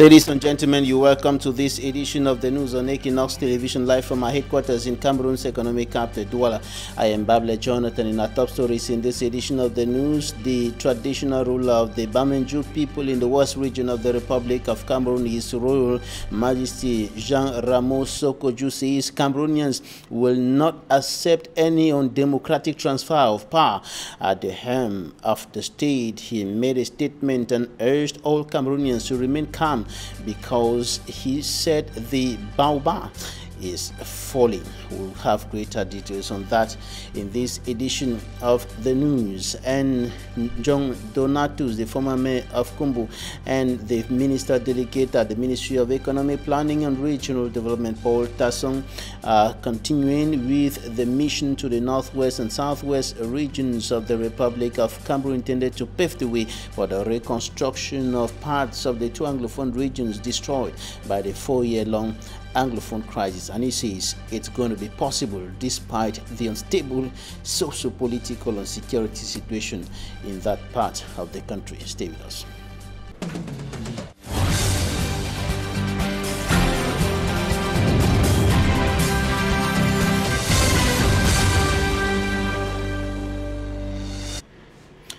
Ladies and gentlemen, you're welcome to this edition of the news on Equinox Television live from our headquarters in Cameroon's economic capital, Douala. I am Babila Jonathan. In our top stories in this edition of the news, the traditional ruler of the Bamenju people in the west region of the Republic of Cameroon, His Royal Majesty Jean Ramos Sokoudjou says Cameroonians will not accept any undemocratic transfer of power at the helm of the state. He made a statement and urged all Cameroonians to remain calm because he said the Baobab is falling. We'll have greater details on that in this edition of the news. And John Donatus, the former mayor of Kumbo, and the minister delegate at the Ministry of Economic Planning and Regional Development, Paul Tasong, continuing with the mission to the northwest and southwest regions of the Republic of Cameroon intended to pave the way for the reconstruction of parts of the two Anglophone regions destroyed by the four-year-long Anglophone crisis, and he says it's going to be possible despite the unstable socio-political and security situation in that part of the country. Stay with us.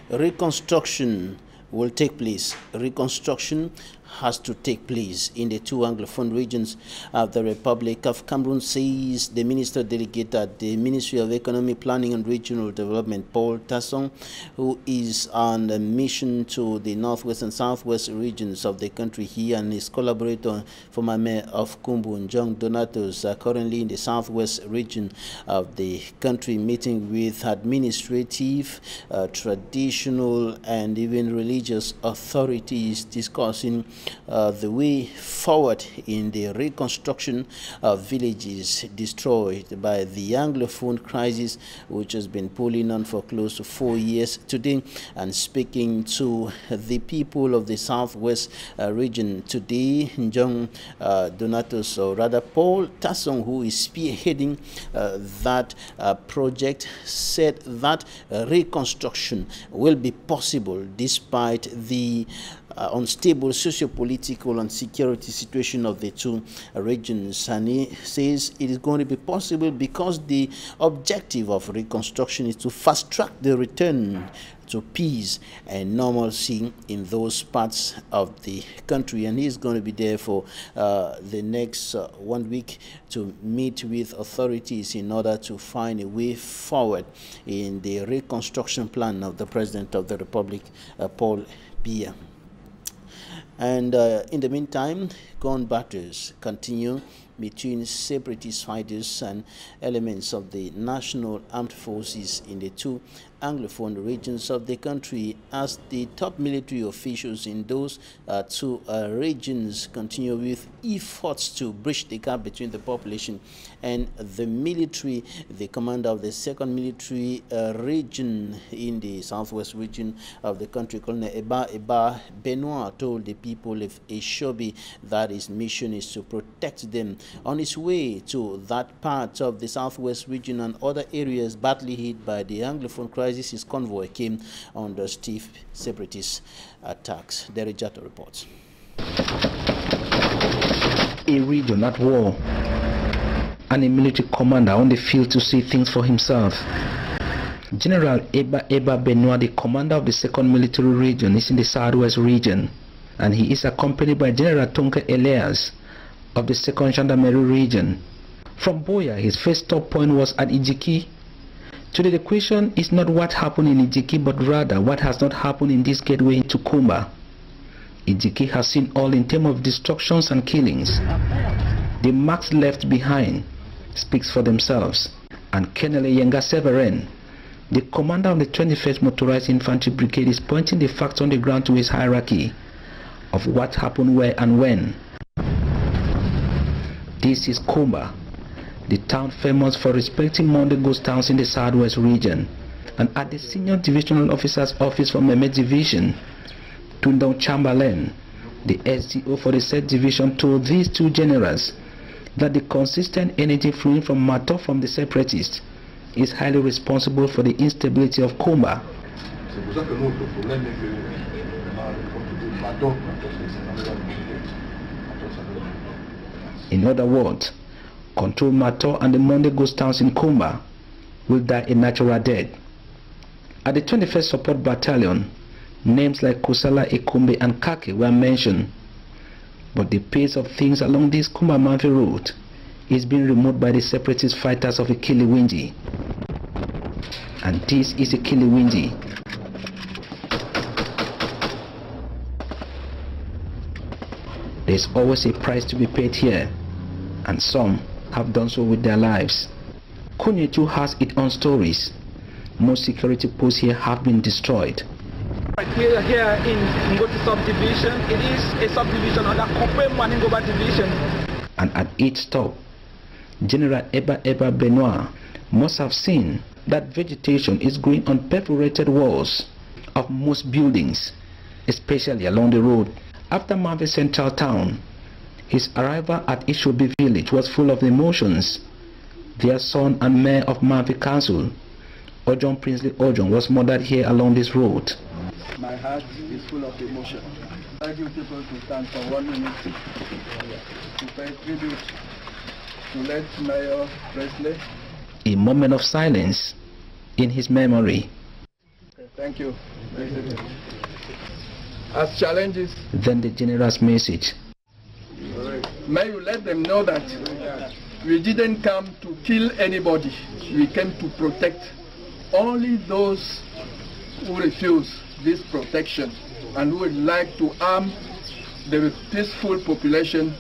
Reconstruction will take place. Reconstruction has to take place in the two Anglophone regions of the Republic of Cameroon, says the Minister Delegate at the Ministry of Economic Planning and Regional Development, Paul Tasong, who is on a mission to the northwest and southwest regions of the country. He and his collaborator, former mayor of Kumbo, John Donatus, are currently in the southwest region of the country, meeting with administrative, uh, traditional, and even religious authorities discussing uh, the way forward in the reconstruction of villages destroyed by the Anglophone crisis, which has been pulling on for close to four years today. And speaking to the people of the southwest uh, region today, John uh, Donatus, or rather Paul Tasong, who is spearheading uh, that uh, project, said that reconstruction will be possible despite the uh, unstable socio-political and security situation of the two uh, regions. And he says it is going to be possible because the objective of reconstruction is to fast-track the return to peace and normalcy in those parts of the country. And he's going to be there for uh, the next uh, one week to meet with authorities in order to find a way forward in the reconstruction plan of the President of the Republic, uh, Paul Biya. And uh, in the meantime, gun battles continue between separatist fighters and elements of the national armed forces in the two Anglophone regions of the country as the top military officials in those uh, two uh, regions continue with efforts to bridge the gap between the population and the military. The commander of the second military uh, region in the southwest region of the country, Colonel Eba Eba Benoit, told the people of Eshobi that his mission is to protect them on his way to that part of the southwest region and other areas badly hit by the Anglophone crisis his convoy came under stiff separatist attacks. Derijato reports. A region at war and a military commander on the field to see things for himself. General Eba Eba Benoit, the commander of the second military region, is in the southwest region and he is accompanied by General Tonke Elias of the second Gendarmerie region. From Buea, his first stop point was at Ijiki Today the question is not what happened in Ijiki but rather what has not happened in this gateway to Kumba. Ijiki has seen all in terms of destructions and killings. The marks left behind speaks for themselves and Colonel Yenga Severin, the commander of the 21st Motorized Infantry Brigade is pointing the facts on the ground to his hierarchy of what happened where and when. This is Kumba, the town famous for respecting Monday ghost towns in the southwest region. And at the senior divisional officer's office for Meme Division, Tundong Chamberlain, the SDO for the said division told these two generals that the consistent energy flowing from Mato from the separatists is highly responsible for the instability of Kumba. In other words, Control Mato and the Monday Ghost Towns in Kumba will die a natural death. At the 21st Support Battalion, names like Kusala, Ekumbe and Kake were mentioned. But the pace of things along this Kumba Mamfe route is being removed by the separatist fighters of Ikiliwinji. And this is Ikiliwinji. There's always a price to be paid here, and some have done so with their lives. Kunye too has its own stories. Most security posts here have been destroyed. Here in Nguti subdivision. It is a subdivision under Kupe-Manenguba division. And at each stop, General Eba Eba Benoit must have seen that vegetation is growing on perforated walls of most buildings, especially along the road. After Mamfe Central Town, his arrival at Ishobi village was full of emotions. Their son and mayor of Mamfe Council, Ojon Princely Ojon, was murdered here along this road. My heart is full of emotion. I you people to stand for one minute to pay tribute to late Mayor Presley. A moment of silence in his memory. Thank you. As challenges. Then the general's message. May you let them know that we didn't come to kill anybody. We came to protect only those who refuse this protection and who would like to harm the peaceful population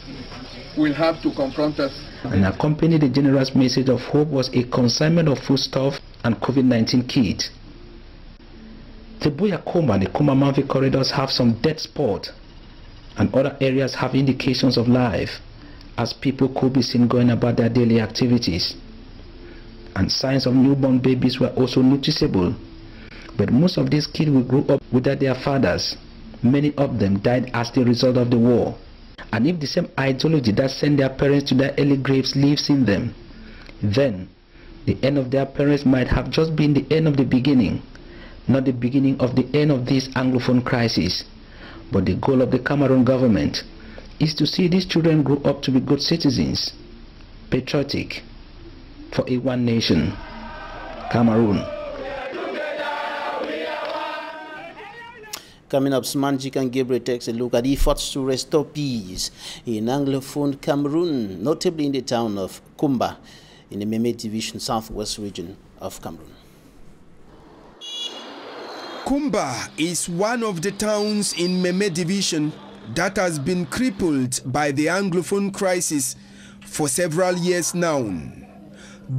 will have to confront us. And accompanying the generous message of hope was a consignment of foodstuff and COVID-19 kits. The Buyakoma and the Kumamavi corridors have some dead spots and other areas have indications of life as people could be seen going about their daily activities. And signs of newborn babies were also noticeable. But most of these kids will grow up without their fathers. Many of them died as the result of the war. And if the same ideology that sent their parents to their early graves lives in them, then the end of their parents might have just been the end of the beginning, not the beginning of the end of this Anglophone crisis. But the goal of the Cameroon government is to see these children grow up to be good citizens, patriotic, for a one nation, Cameroon. Coming up, Smanjik and Gabriel takes a look at efforts to restore peace in Anglophone Cameroon, notably in the town of Kumba in the Meme Division, southwest region of Cameroon. Kumba is one of the towns in Meme Division that has been crippled by the Anglophone crisis for several years now.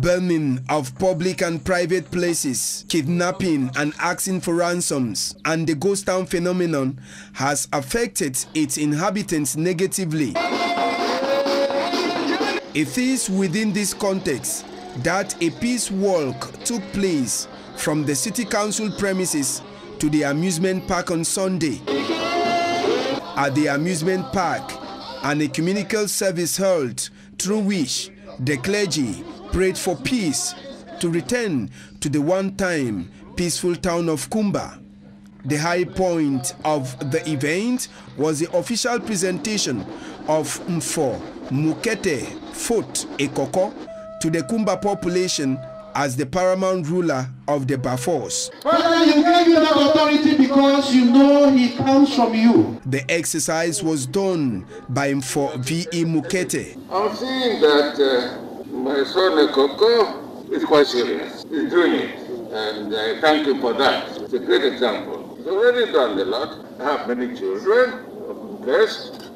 Burning of public and private places, kidnapping and asking for ransoms, and the ghost town phenomenon has affected its inhabitants negatively. It is within this context that a peace walk took place from the city council premises to the amusement park on Sunday. At the amusement park, an ecumenical service held through which the clergy prayed for peace to return to the one-time peaceful town of Kumba. The high point of the event was the official presentation of Mfo Mukete Fort Ekoko to the Kumba population as the paramount ruler of the Bafors. Father, you gave you that authority because you know he comes from you. The exercise was done by Mfo V.E. Mukete. I'm seeing that uh, my son Ekoko is quite serious. He's doing it. And I thank him for that. It's a great example. He's already done a lot. I have many children, I'm blessed.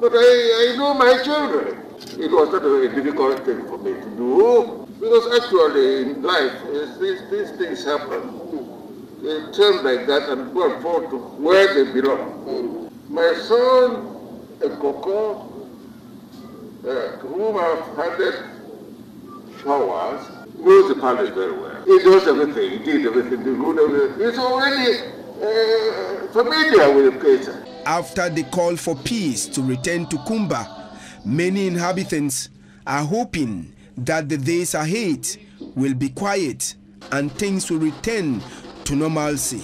But I, I know my children. It was not a very difficult thing for me to do because actually in life these, these things happen. They turn like that and go and fall to where they belong. My son, Ekoko, uh, whom I've handed powers, knows the palace very well. He knows everything, he did everything, he ruled everything. He's already uh, familiar with the place. After the call for peace to return to Kumba, many inhabitants are hoping that the days ahead will be quiet and things will return to normalcy.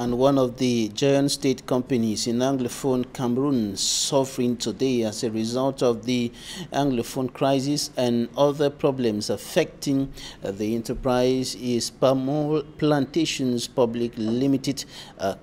And one of the giant state companies in Anglophone Cameroon suffering today as a result of the Anglophone crisis and other problems affecting the enterprise is Pamol Plantations Public Limited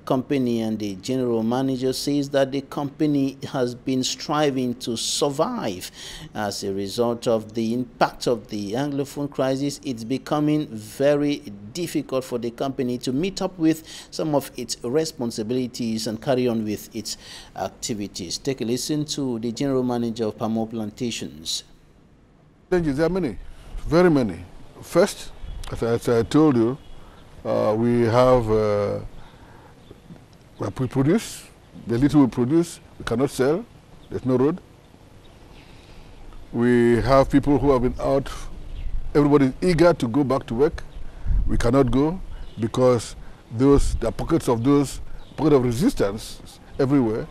Company and the general manager says that the company has been striving to survive as a result of the impact of the Anglophone crisis. It's becoming very difficult for the company to meet up with some of its responsibilities and carry on with its activities. Take a listen to the general manager of Pamol Plantations. There are many, very many. First, as I, as I told you, uh, we have, uh, we produce, the little we produce, we cannot sell, there's no road. We have people who have been out, everybody is eager to go back to work. We cannot go because those the pockets of those pocket of resistance everywhere,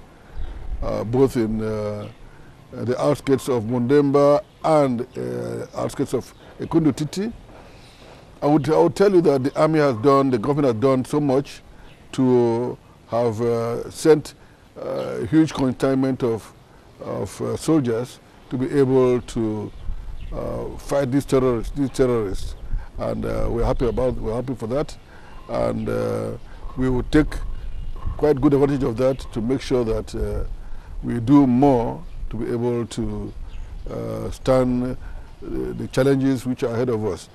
uh, both in uh, the outskirts of Mundemba and uh, outskirts of Ekondo Titi. I would, I would tell you that the army has done, the government has done so much to have uh, sent a huge consignment of, of uh, soldiers to be able to uh, fight these terrorists, these terrorists. And we're happy about, we're happy for that and uh, we will take quite good advantage of that to make sure that uh, we do more to be able to uh, stand the challenges which are ahead of us.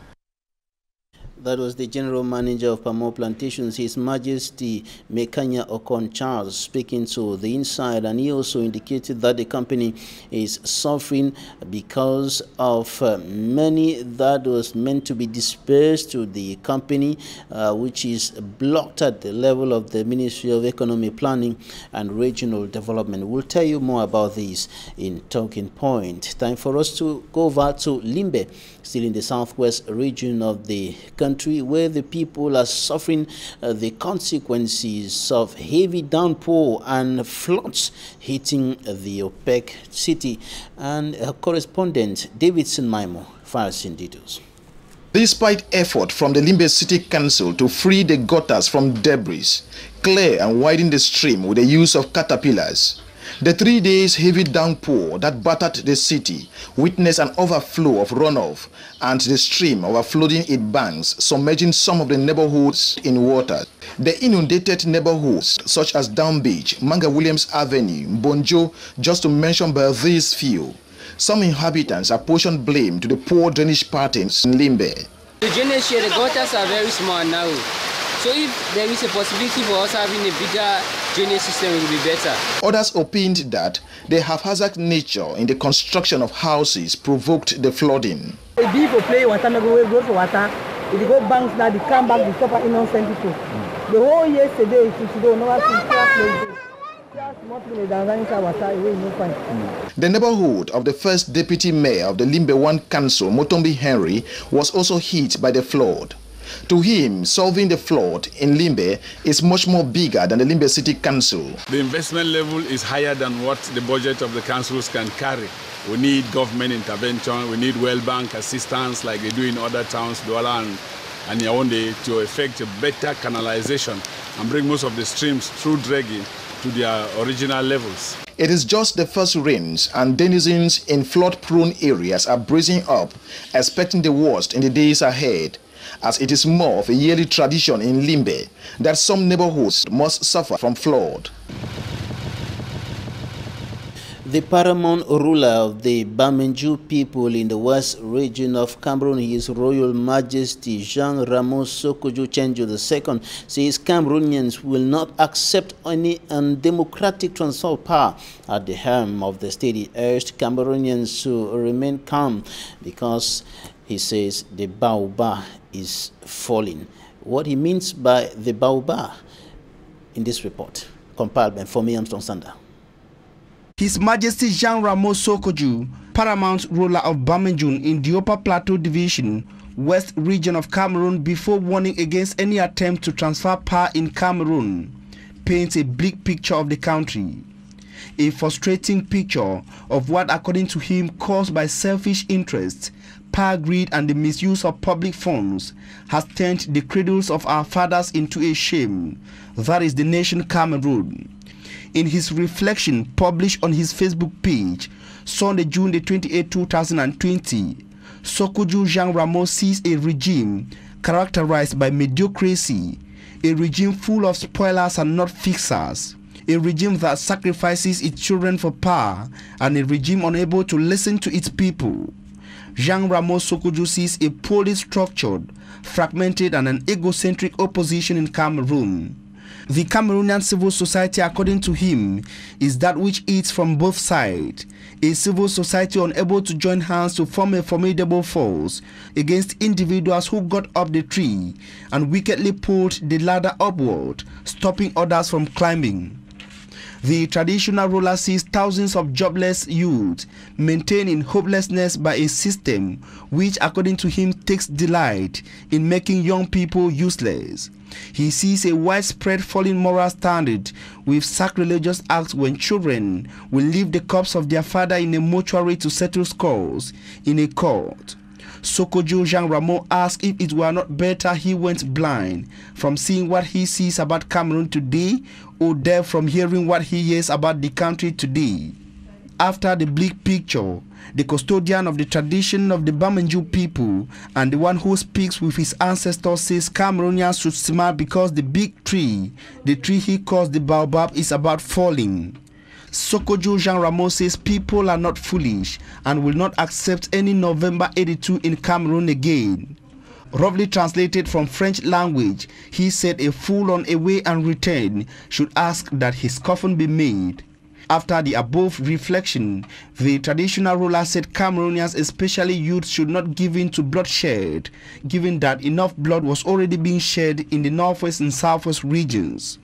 That was the general manager of Pamol Plantations, His Majesty Mekanya Okon Charles, speaking to the inside. And he also indicated that the company is suffering because of uh, money that was meant to be dispersed to the company, uh, which is blocked at the level of the Ministry of Economy Planning and Regional Development. We'll tell you more about this in Talking Point. Time for us to go over to Limbe, still in the southwest region of the country country where the people are suffering uh, the consequences of heavy downpour and floods hitting the OPEC city. And uh, correspondent Davidson Maimo files in details. Despite effort from the Limbe City Council to free the gutters from debris, clear and widen the stream with the use of caterpillars, the three days heavy downpour that battered the city witnessed an overflow of runoff and the stream overflowing its banks, submerging some of the neighborhoods in water. The inundated neighborhoods such as Down Beach, Manga Williams Avenue, Bonjo, just to mention but these few. Some inhabitants apportion blame to the poor drainage patterns in Limbe. The drainage here, the gutters are very small now. So if there is a possibility for us having a bigger drainage system, it will be better. Others opined that the haphazard nature in the construction of houses provoked the flooding. If people play water, go go for water. If you go banks now, they come back, they stop innocent people. Mm. The whole yesterday, if you don't know what the neighborhood of the first deputy mayor of the Limbe 1 Council, Motombi Henry, was also hit by the flood. To him, solving the flood in Limbe is much more bigger than the Limbe City Council. The investment level is higher than what the budget of the councils can carry. We need government intervention, we need World Bank assistance like they do in other towns, Douala and, and Yaoundé, to effect a better canalization and bring most of the streams through dragging to their original levels. It is just the first rains and denizens in flood-prone areas are bracing up, expecting the worst in the days ahead as it is more of a yearly tradition in Limbe that some neighborhoods must suffer from flood. The paramount ruler of the Bamenju people in the west region of Cameroon, His Royal Majesty Jean Ramos Sokoudjou Chenjo II, says Cameroonians will not accept any undemocratic transfer of power at the helm of the state. He urged Cameroonians to remain calm because he says the Baobab is falling. What he means by the Baobab in this report, compiled by Fomi Armstrong Sander. His Majesty Jean Ramos Sokoudjou, paramount ruler of Bamenjun in the Upper Plateau Division, West region of Cameroon before warning against any attempt to transfer power in Cameroon, paints a bleak picture of the country. A frustrating picture of what, according to him, caused by selfish interests, power greed, and the misuse of public funds has turned the cradles of our fathers into a shame. That is the nation Cameroon. In his reflection published on his Facebook page, Sunday, June the 28, 2020, Sokoudjou Jean Ramos sees a regime characterized by mediocrity, a regime full of spoilers and not fixers, a regime that sacrifices its children for power, and a regime unable to listen to its people. Jean Ramos Sokoudjou sees a poorly structured, fragmented, and an egocentric opposition in Cameroon. The Cameroonian civil society, according to him, is that which eats from both sides. A civil society unable to join hands to form a formidable force against individuals who got up the tree and wickedly pulled the ladder upward, stopping others from climbing. The traditional ruler sees thousands of jobless youth maintained in hopelessness by a system which, according to him, takes delight in making young people useless. He sees a widespread falling moral standard with sacrilegious acts when children will leave the corpse of their father in a mortuary to settle scores in a court. Sokoudjou Jean Ramon asked if it were not better he went blind from seeing what he sees about Cameroon today or deaf from hearing what he hears about the country today. After the bleak picture, the custodian of the tradition of the Bamenju people and the one who speaks with his ancestors says Cameroonians should smile because the big tree, the tree he calls the baobab, is about falling. Sokoudjou Jean Ramos says people are not foolish and will not accept any November 82 in Cameroon again. Roughly translated from French language, he said a fool on away and return should ask that his coffin be made. After the above reflection, the traditional ruler said Cameroonians, especially youth, should not give in to bloodshed, given that enough blood was already being shed in the northwest and southwest regions.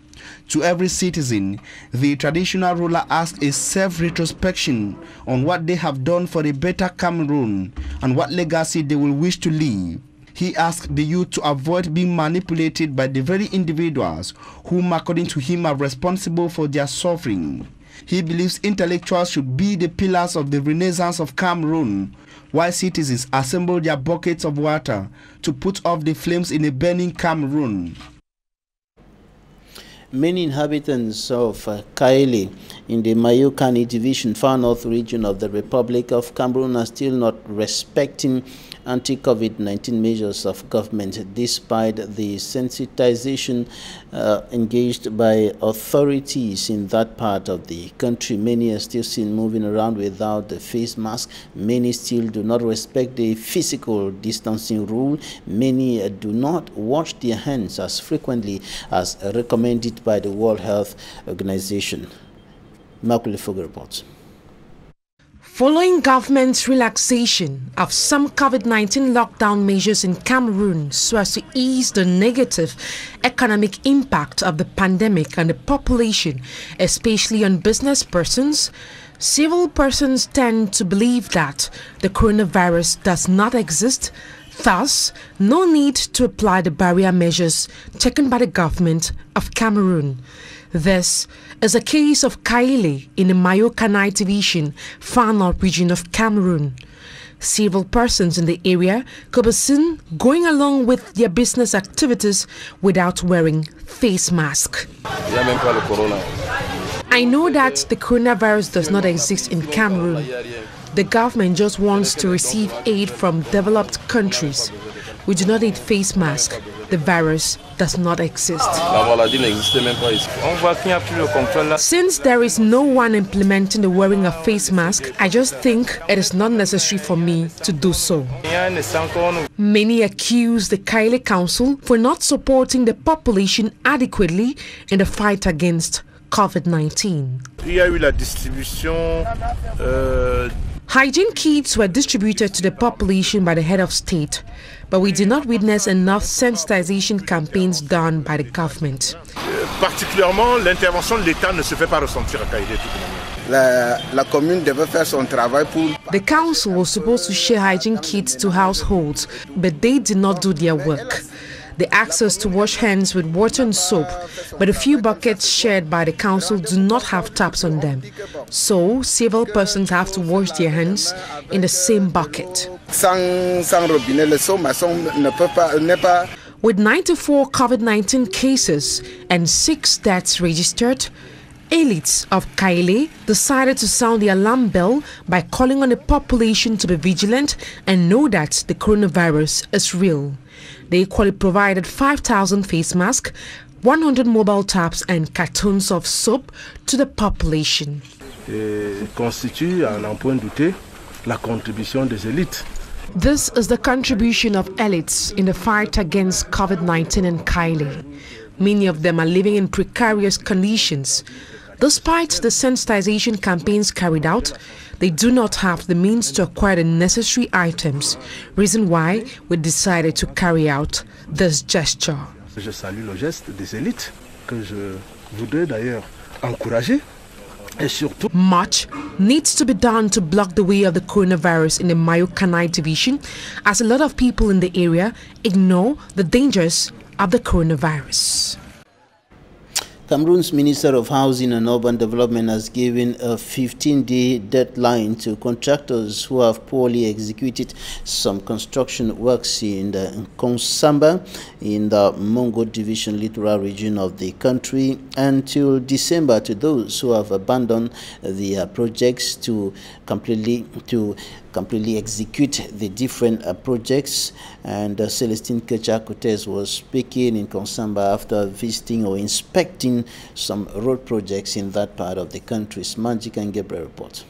To every citizen, the traditional ruler asked a self-retrospection on what they have done for a better Cameroon and what legacy they will wish to leave. He asked the youth to avoid being manipulated by the very individuals whom, according to him, are responsible for their suffering. He believes intellectuals should be the pillars of the renaissance of Cameroon, while citizens assemble their buckets of water to put off the flames in a burning Cameroon. Many inhabitants of uh, Kaélé in the Mayo-Kani division, far north region of the Republic of Cameroon are still not respecting anti-COVID-19 measures of government despite the sensitization uh, engaged by authorities in that part of the country. Many are still seen moving around without the face mask. Many still do not respect the physical distancing rule. Many uh, do not wash their hands as frequently as recommended by the World Health Organization. Makuli Fuga reports. Following government's relaxation of some COVID-19 lockdown measures in Cameroon so as to ease the negative economic impact of the pandemic on the population, especially on business persons, civil persons tend to believe that the coronavirus does not exist Thus, no need to apply the barrier measures taken by the government of Cameroon. This is a case of Kaélé in the Mayo-Kani division, far north region of Cameroon. Several persons in the area could be seen going along with their business activities without wearing face mask. I know that the coronavirus does not exist in Cameroon. The government just wants to receive aid from developed countries. We do not need face mask. The virus does not exist. Since there is no one implementing the wearing of face mask, I just think it is not necessary for me to do so. Many accuse the Kaélé Council for not supporting the population adequately in the fight against COVID-19. Hygiene kits were distributed to the population by the head of state, but we did not witness enough sensitization campaigns done by the government. Particulièrement, l'intervention de l'État ne se fait pas ressentir à Kaïdé la, la commune devait faire son travail pour... The council was supposed to share hygiene kits to households, but they did not do their work. The access to wash hands with water and soap, but a few buckets shared by the council do not have taps on them. So, several persons have to wash their hands in the same bucket. With 94 COVID 19 cases and 6 deaths registered, elites of Kaélé decided to sound the alarm bell by calling on the population to be vigilant and know that the coronavirus is real. They equally provided 5,000 face masks, 100 mobile taps, and cartons of soap to the population. constitue à n'en point douter la contribution des élites this is the contribution of elites in the fight against COVID 19 in Kaélé. Many of them are living in precarious conditions. Despite the sensitization campaigns carried out, they do not have the means to acquire the necessary items, reason why we decided to carry out this gesture. Je salue le geste des élites que je voudrais d'ailleurs encourager much needs to be done to block the way of the coronavirus in the Mayo-Kani division as a lot of people in the area ignore the dangers of the coronavirus. Cameroon's Minister of Housing and Urban Development has given a 15-day deadline to contractors who have poorly executed some construction works in the Nkongsamba in the Moungo Division littoral region of the country until December to those who have abandoned their projects to completely to completely execute the different uh, projects. And uh, Celestine Ketcha was speaking in Nkongsamba after visiting or inspecting some road projects in that part of the country. Magic and Gabriel report.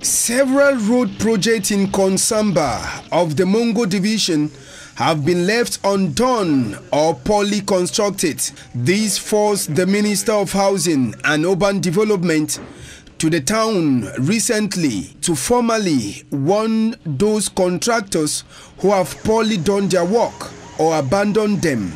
Several road projects in Nkongsamba of the Moungo division have been left undone or poorly constructed. This forced the Minister of Housing and Urban Development to the town recently to formally warn those contractors who have poorly done their work or abandoned them.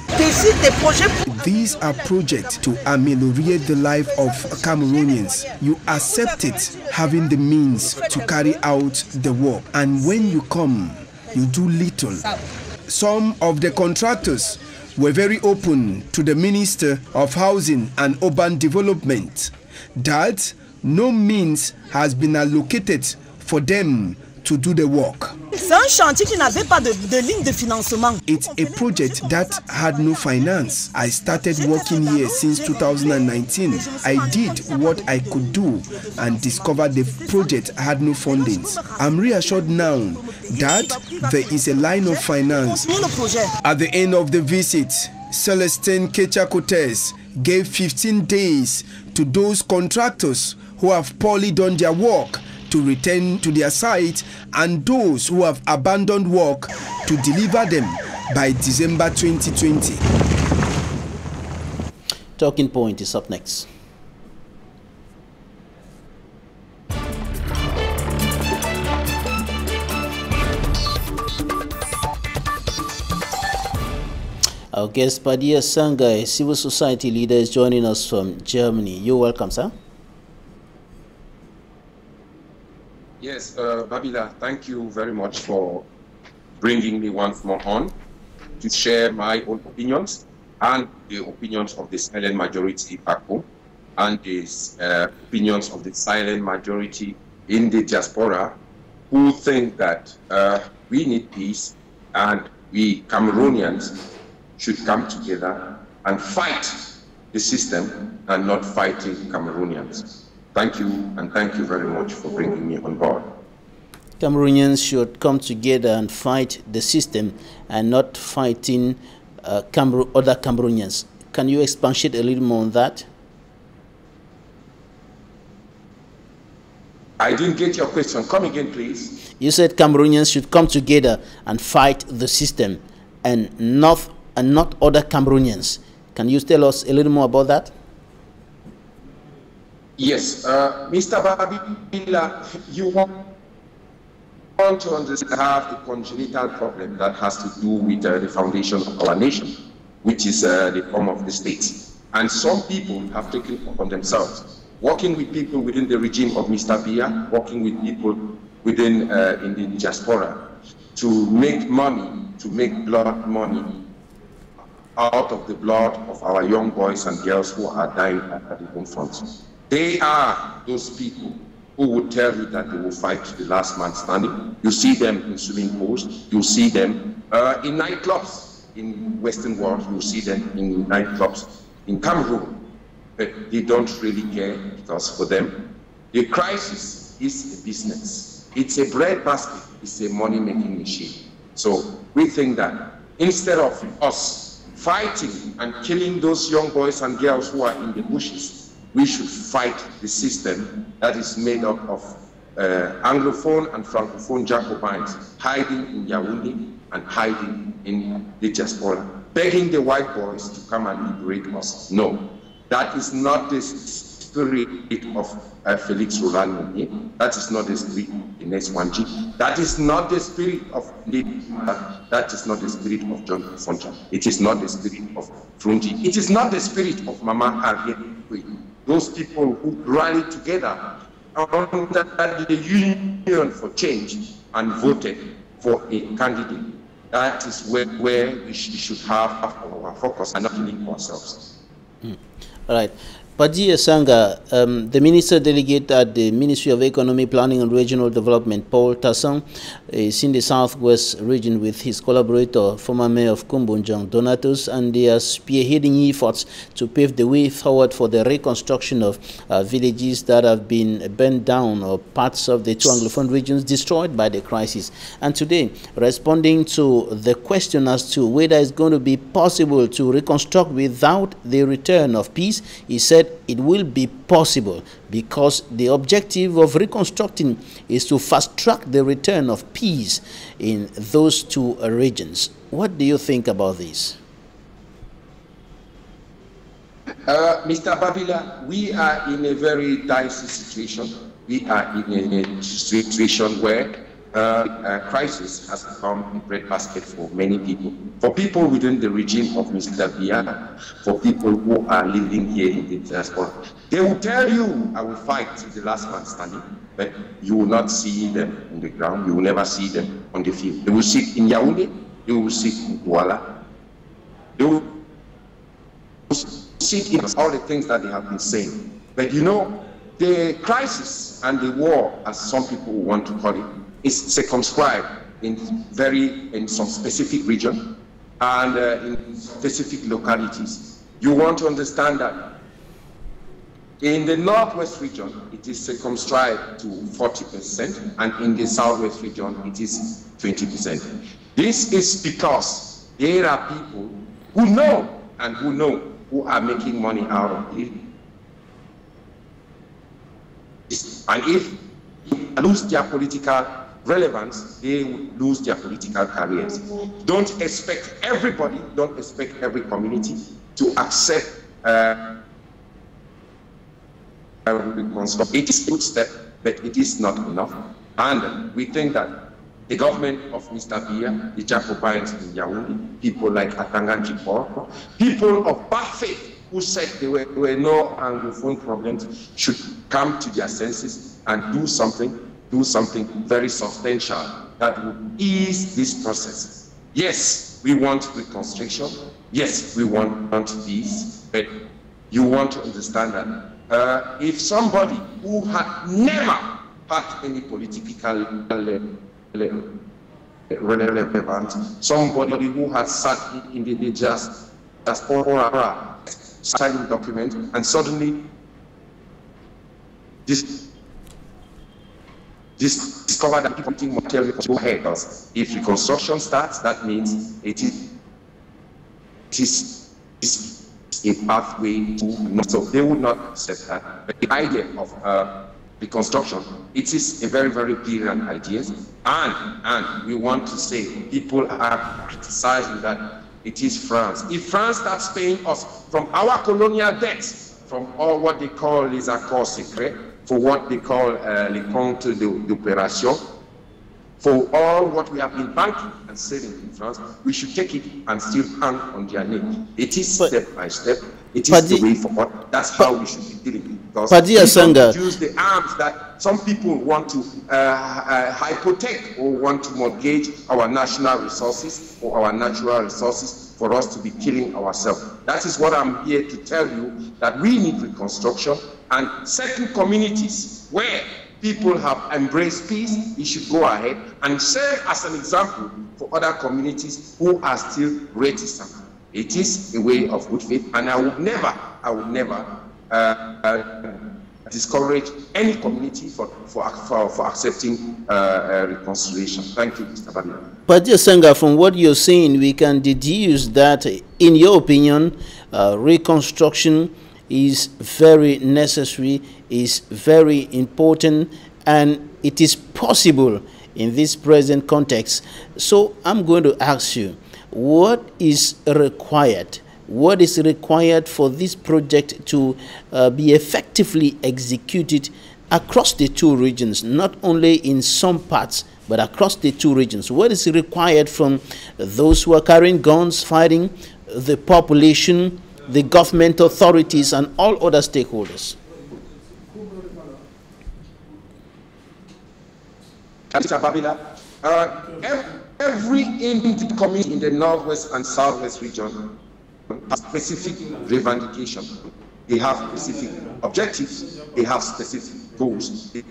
These are projects to ameliorate the life of Cameroonians. You accept it having the means to carry out the work and when you come, you do little. Some of the contractors were very open to the Minister of Housing and Urban Development that no means has been allocated for them to do the work. C'est un chantier qui n'avait pas de, de ligne. It's a project that had no finance. I started working here since 2019. I did what I could do and discovered the project had no fundings. I'm reassured now that there is a line of finance. At the end of the visit, Celestine Ketcha Courtès gave 15 days to those contractors who have poorly done their work to return to their site and those who have abandoned work to deliver them by December 2020. Talking Point is up next. Our guest Padia Sanga, a civil society leader, is joining us from Germany. You're welcome, sir. Yes, uh, Babila, thank you very much for bringing me once more on to share my own opinions and the opinions of the silent majority back home and the uh, opinions of the silent majority in the diaspora who think that uh, we need peace and we Cameroonians should come together and fight the system and not fighting Cameroonians. Thank you, and thank you very much for bringing me on board. Cameroonians should come together and fight the system and not fighting uh, Camer other Cameroonians. Can you expatiate a little more on that? I didn't get your question. Come again, please. You said Cameroonians should come together and fight the system and not, and not other Cameroonians. Can you tell us a little more about that? Yes, uh, Mr. Babila, you want to understand have a congenital problem that has to do with uh, the foundation of our nation, which is uh, the form of the state. And some people have taken upon themselves, working with people within the regime of Mr. Biya, working with people within uh, in the diaspora, to make money, to make blood money out of the blood of our young boys and girls who are dying at the home front. They are those people who will tell you that they will fight to the last man standing. You see them in swimming pools. You see them uh, in nightclubs in Western world. You see them in nightclubs in Cameroon. But they don't really care because for them, the crisis is a business. It's a breadbasket. It's a money-making machine. So we think that instead of us fighting and killing those young boys and girls who are in the bushes, we should fight the system that is made up of uh, Anglophone and Francophone Jacobins hiding in Yaoundé and hiding in the diaspora, begging the white boys to come and liberate us. No, that is not the spirit of uh, Felix Roland. That is not the spirit Ines Wanji. That is not the spirit of That is not the spirit of John Foncha. It is not the spirit of Frunji. It is not the spirit of Mama Harriet Those people who rallied together under the Union for Change and voted for a candidate. That is where, where we should have our focus and not killing ourselves. Mm. All right. Padia Sanga, um, the Minister Delegate at the Ministry of Economy, Planning and Regional Development, Paul Tasong, is in the Southwest region with his collaborator, former Mayor of Kumbunjang, Donatus, and they are spearheading efforts to pave the way forward for the reconstruction of uh, villages that have been burnt down or parts of the two Anglophone regions destroyed by the crisis. And today, responding to the question as to whether it's going to be possible to reconstruct without the return of peace, he said it will be possible because the objective of reconstructing is to fast track the return of peace in those two regions. What do you think about this? Uh, Mr. Babila, we are in a very dicey situation. We are in a situation where uh, crisis has become a breadbasket for many people. For people within the regime of Mr. Biya, for people who are living here in the diaspora, they will tell you, I will fight to the last man standing, but you will not see them on the ground. You will never see them on the field. They will sit in Yaoundé, they will sit in Douala, they will sit in all the things that they have been saying. But you know, the crisis and the war, as some people want to call it, is circumscribed in very in some specific region and uh, in specific localities. You want to understand that in the northwest region, it is circumscribed to 40%, and in the southwest region, it is 20%. This is because there are people who know and who know who are making money out of it. And if lose their political relevance, they lose their political careers. Don't expect everybody, don't expect every community to accept uh, it is a good step, but it is not enough. And we think that the government of Mr. Biya, the Jacobins in Yaoundé, people like Atanga Nji Paul, people of bad faith who said there were, there were no Anglophone problems should come to their senses and do something do something very substantial that will ease this process. Yes, we want reconstruction. Yes, we want peace. But you want to understand that uh, if somebody who had never had any political relevance, somebody who had sat in the just diaspora, signing document, and suddenly this discover that people think material ahead. Because if reconstruction starts, that means it is, it is, is a pathway to so they would not accept that. But the idea of uh, reconstruction, it is a very, very brilliant idea. And and we want to say people are criticizing that it is France. If France starts paying us from our colonial debts, from all what they call les accords secrets, for what they call uh, les comptes d'opération. For all what we have been banking and saving in France, we should take it and still hang on their neck. It is but, step by step. It is the, the way forward. That's how we should be dealing because Padia we Sanga. use the arms that some people want to uh, uh, hypothec or want to mortgage our national resources or our natural resources for us to be killing ourselves. That is what I'm here to tell you, that we need reconstruction and certain communities where people have embraced peace, we should go ahead and serve as an example for other communities who are still reticent. It is a way of good faith, and I would never, I would never uh, discourage any community for, for, for, for accepting uh, uh reconciliation. Thank you, Mr. Babila. Padia Sanga, from what you're saying, we can deduce that, in your opinion, uh, reconstruction is very necessary, is very important, and it is possible in this present context. So I'm going to ask you, what is required? What is required for this project to uh, be effectively executed across the two regions, not only in some parts, but across the two regions? What is required from those who are carrying guns, fighting, the population, the government authorities, and all other stakeholders? Uh, every Indian community in the northwest and southwest region has specific revendication. They have specific objectives. They have specific goals. They,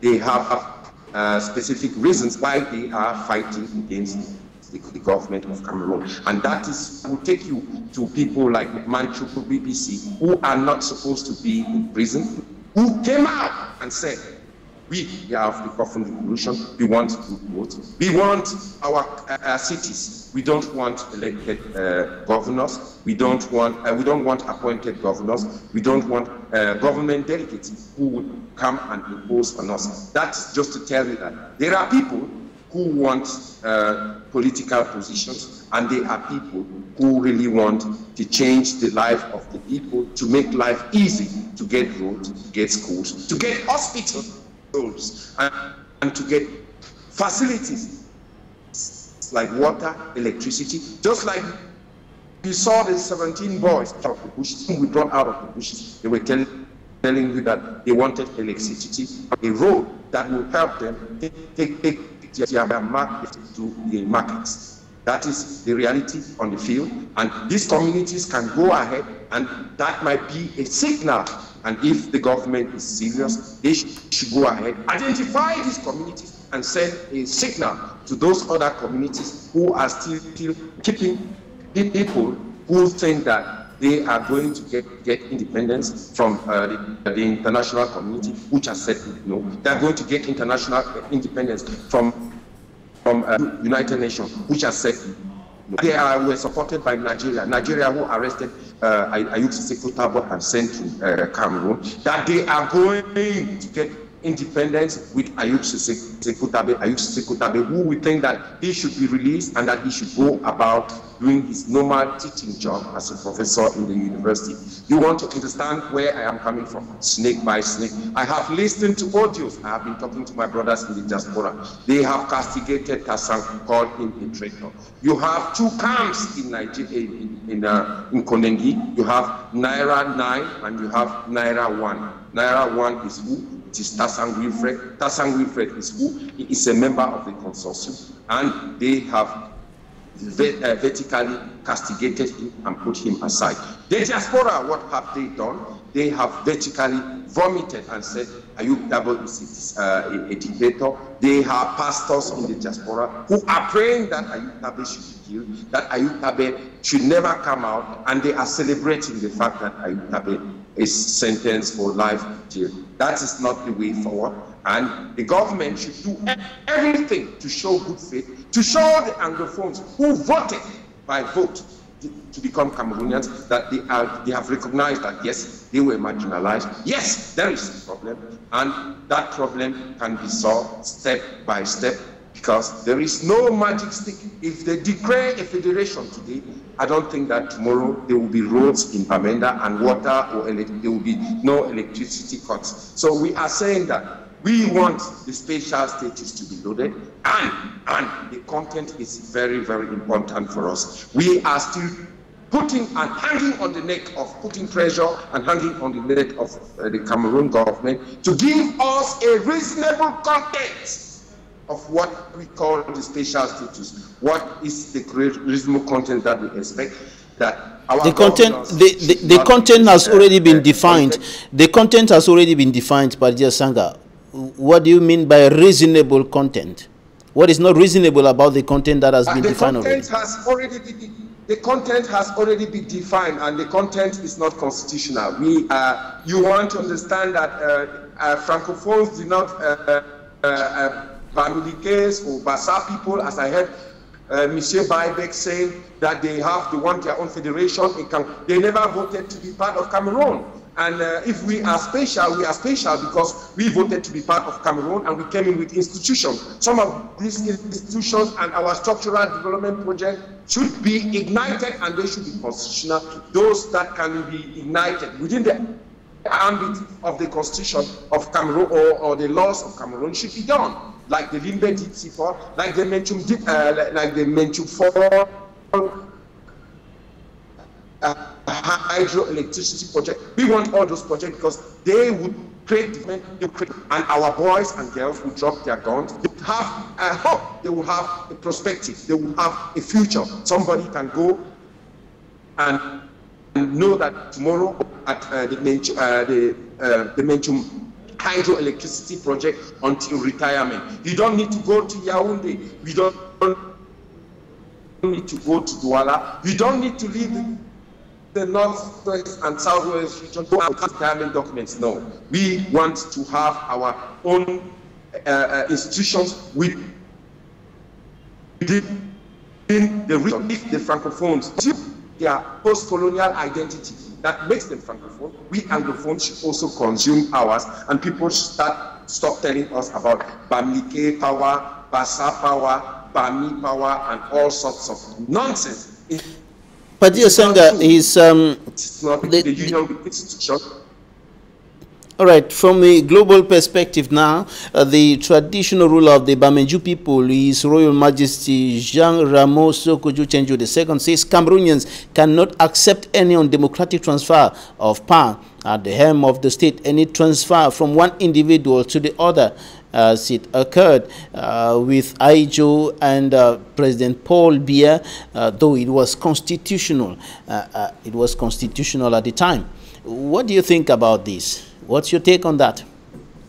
they have uh, specific reasons why they are fighting against the, the, government of Cameroon. And that is will take you to people like Manchuku BBC, who are not supposed to be in prison, who came out and said, we have the coffin revolution. We want to. We want our uh, cities. We don't want elected uh, governors. We don't want. Uh, we don't want appointed governors. We don't want uh, government delegates who would come and impose on us. That's just to tell you that there are people who want uh, political positions, and there are people who really want to change the life of the people, to make life easy, to get roads, to get schools, to get hospitals roads and, and to get facilities like water, electricity, just like you saw the 17 boys out of the bushes, we brought out of the bushes. They were telling, telling you that they wanted electricity, a road that will help them take, take, take their market to the markets. That is the reality on the field, and these communities can go ahead, and that might be a signal and if the government is serious, they should go ahead, identify these communities and send a signal to those other communities who are still, still keeping people who think that they are going to get, get independence from uh, the, the, international community, which has said no. They are going to get international independence from, from uh, United Nations, which has said no. they are, were supported by Nigeria. Nigeria who arrested uh, Ayuk Sekutabo and sent to uh, Cameroon, that they are going to get independence with Ayub Sekutabe, Ayub Sekutabe, who we think that he should be released and that he should go about doing his normal teaching job as a professor in the university. You want to understand where I am coming from, snake by snake. I have listened to audios. I have been talking to my brothers in the diaspora. They have castigated Tassang, called him a traitor. You have two camps in Nigeria, in, in, uh, in Konengi. You have Naira 9 and you have Naira 1. Naira 1 is who? It is Tassang Wilfred. Tassang Wilfred is who? He is a member of the consortium, and they have vertically castigated him and put him aside. The diaspora, what have they done? They have vertically vomited and said, Ayuk Tabe is uh, a, dictator. They have pastors in the diaspora who are praying that Ayuk Tabe should be killed, that Ayuk should never come out, and they are celebrating the fact that Ayuk Tabe is sentenced for life jail. That is not the way forward. And the government should do everything to show good faith, to show the Anglophones who voted by vote to become Cameroonians that they, are, they have recognized that yes, they were marginalized. Yes, there is a problem, and that problem can be solved step by step because there is no magic stick. If they declare a federation today, I don't think that tomorrow there will be roads in Bamenda and water or there will be no electricity cuts. So we are saying that we want the spatial status to be loaded and, and the content is very, very important for us. We are still putting and hanging on the neck of putting pressure and hanging on the neck of uh, the Cameroon government to give us a reasonable content of what we call the special status. What is the reasonable content that we expect that the content the, the, the content has already been defined the content has already been defined by Sanga. What do you mean by reasonable content what is not reasonable about the content that has uh, been defined already? Has already the content has already been defined and the content is not constitutional. We, uh, you want to understand that uh, uh, Francophones do not uh, uh, uh or Bassa people, as I heard uh, Monsieur Baibek say that they have, they want their own federation. They never voted to be part of Cameroon. And uh, if we are special, we are special because we voted to be part of Cameroon and we came in with institutions. Some of these institutions and our structural development project should be ignited and they should be constitutional. Those that can be ignited within the ambit of the constitution of Cameroon or, or the laws of Cameroon should be done. Like the Limbe Deep Sea like the Menchum, uh, like the Menchum 4 uh, hydroelectricity project. We want all those projects because they would create development, and our boys and girls will drop their guns. They will have a hope. They will have a perspective. They will have a future. Somebody can go and, know that tomorrow at uh, the, uh, the, uh, the hydroelectricity project until retirement. You don't need to go to Yaoundé. We don't need to go to Douala. You don't need to leave the northwest and southwest region documents. No, we want to have our own uh, uh, institutions with within the region. If the francophones keep their post-colonial identity that makes them francophone, we anglophones should also consume ours, and people should start stop telling us about Bamileke power, Bassa power, Bami power, and all sorts of nonsense. Padia Sanga is um, the, the, all right, from a global perspective now, uh, the traditional ruler of the Bamendjou people, His Royal Majesty Jean Rameau Sokoudjou Chenjo II, says Cameroonians cannot accept any undemocratic transfer of power at the helm of the state, any transfer from one individual to the other as it occurred uh, with Ahidjo and uh, President Paul Biya, uh, though it was constitutional. Uh, uh, it was constitutional at the time. What do you think about this? What's your take on that?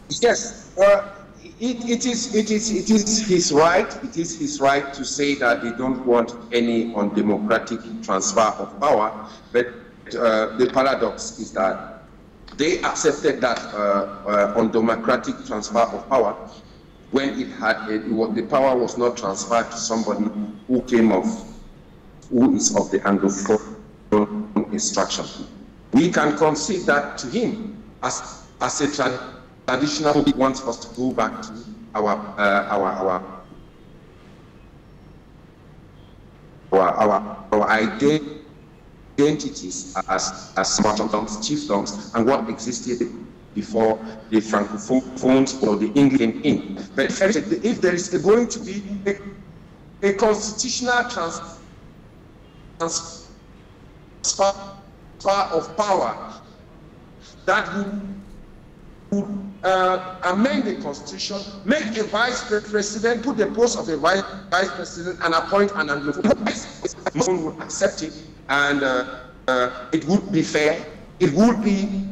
Yes, uh, it, it, is, it, is, it is his right. It is his right to say that they don't want any undemocratic transfer of power. But the paradox is that they accepted that uh, uh, undemocratic transfer of power when it had it, it the power was not transferred to somebody who came of who is of the Anglophone instruction. We can concede that to him as as a tra traditional he wants us to go back to our uh, our our our our, our identity identities as, as chief chiefdoms, and what existed before the Francophones or the English came in. But if there is going to be a, a constitutional trans, transfer of power that would, uh, amend the constitution, make a vice president, put the post of a vice, vice president, and appoint an Anglophone. Most would accept it and uh, uh, it would be fair, it would be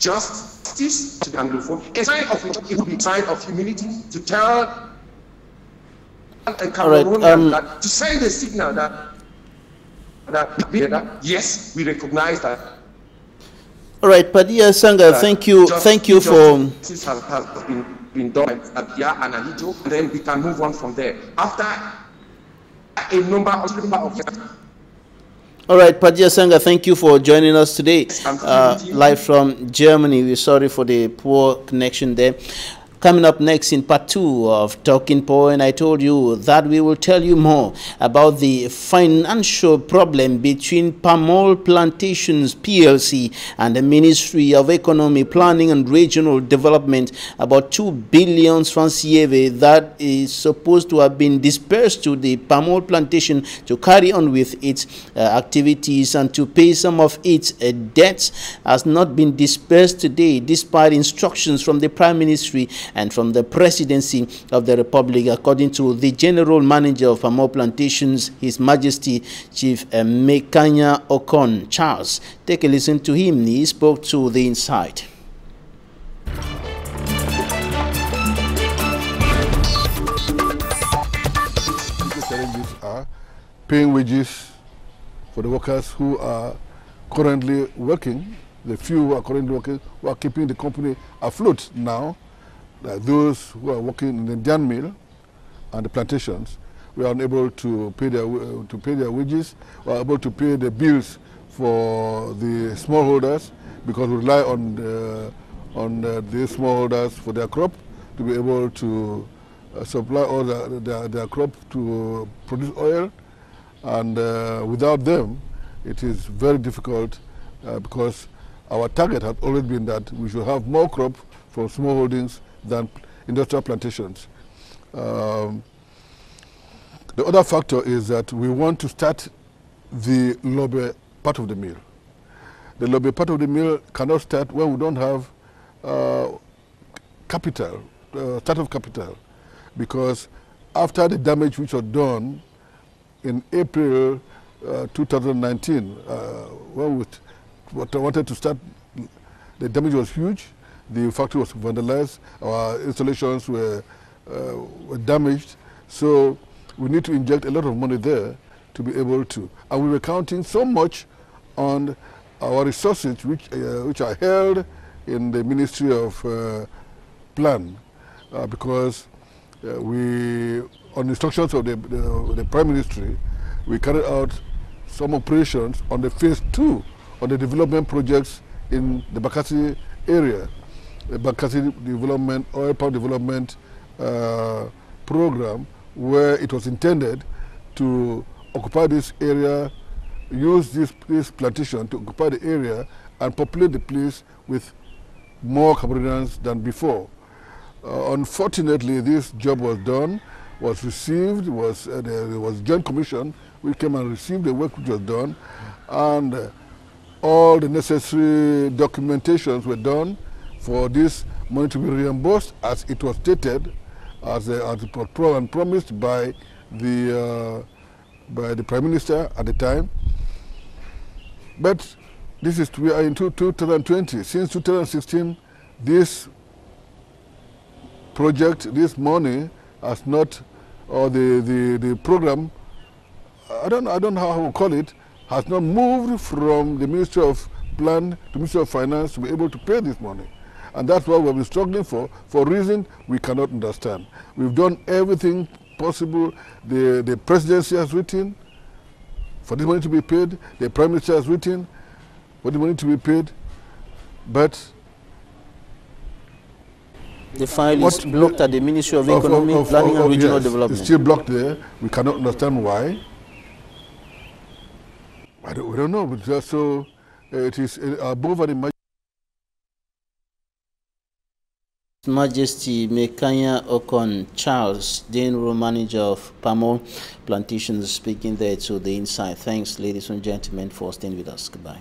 justice to the Anglophone, a sign of it would be a sign of humility to tell a Cameroonian right, um, that to send a signal that that, yes, we recognize that. All right, Padia Sanga, thank you, thank you for. This has, has been, been done at Abia and and then we can move on from there. After a number of all right, Padia Sanga, thank you for joining us today, uh, live from Germany. We're sorry for the poor connection there. Coming up next in part two of Talking Point, I told you that we will tell you more about the financial problem between Pamol Plantations PLC and the Ministry of Economy, Planning and Regional Development. About 2 billion francs that is supposed to have been dispersed to the Pamol Plantation to carry on with its uh, activities and to pay some of its uh, debts has not been dispersed today despite instructions from the Prime Ministry and from the Presidency of the Republic according to the General Manager of oil plantations, His Majesty Chief uh, Mekanya Okon Charles. Take a listen to him. He spoke to the Inside. challenges are paying wages for the workers who are currently working, the few who are currently working, who are keeping the company afloat now, like those who are working in the Indian mill and the plantations, we are unable to pay their uh, to pay their wages. We are able to pay the bills for the smallholders because we rely on the, on uh, the smallholders for their crop to be able to uh, supply all the, their, their crop to produce oil. And uh, without them, it is very difficult uh, because our target has always been that we should have more crop from small holdings than industrial plantations. Um, the other factor is that we want to start the lobby part of the mill. The lobby part of the mill cannot start when we don't have uh, capital, uh, start of capital, because after the damage which was done in April uh, 2019, uh, when we wanted to start, the damage was huge. The factory was vandalized. Our installations were, uh, were damaged. So we need to inject a lot of money there to be able to. And we were counting so much on our resources, which, uh, which are held in the Ministry of uh, Plan, uh, because uh, we, on instructions of the, the, the, Prime Ministry, we carried out some operations on the phase two of the development projects in the Bakassi area, Bakassi Development, Oil Palm Development uh, Program, where it was intended to occupy this area, use this, this plantation to occupy the area and populate the place with more Cameroonians than before. Uh, unfortunately, this job was done, was received, was, uh, there was joint commission, we came and received the work which was done, and uh, all the necessary documentations were done for this money to be reimbursed as it was stated as, a, as pro and promised by the, uh, by the Prime Minister at the time. But this is, we are in 2020. Since 2016, this project, this money has not, or the, the, the program, I don't, I don't know how to call it, has not moved from the Ministry of Plan to Ministry of Finance to be able to pay this money. And that's what we've been struggling for, for a reason we cannot understand. We've done everything possible. The, the presidency has written for this money to be paid. The prime minister has written for the money to be paid. But the file is blocked at the Ministry of, of Economic of, Planning and Regional yes, Development. It's still blocked there. We cannot understand why. I don't, we don't know. So uh, it is uh, above the Majesty Mekanya Okon Charles, General Manager of Pamol Plantations, speaking there to the inside. Thanks, ladies and gentlemen, for staying with us. Goodbye.